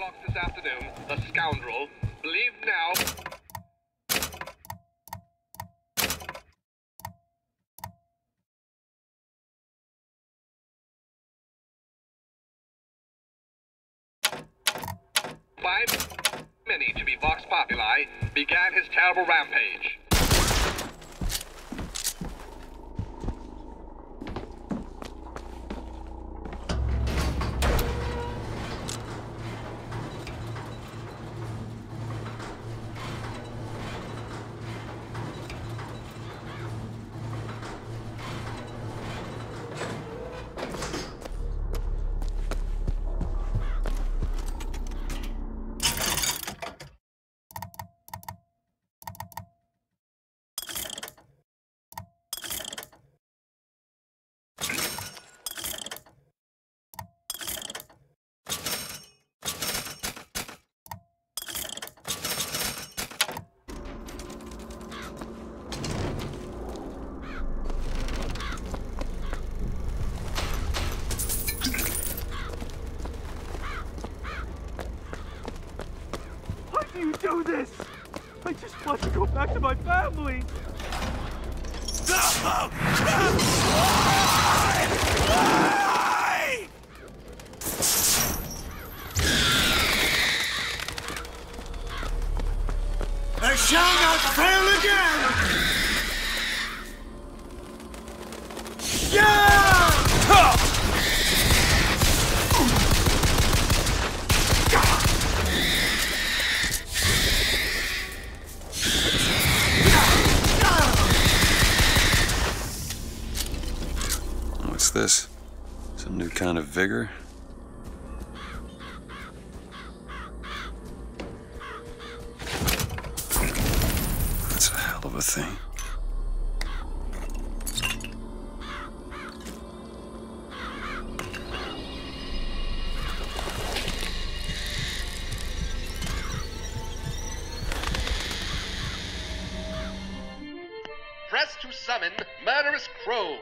o'clock this afternoon, the scoundrel, leave now. By many to be Vox Populi, began his terrible rampage. You do this? I just want to go back to my family. I shall not fail again! This? Some new kind of vigor? That's a hell of a thing. Press to summon murderous crows.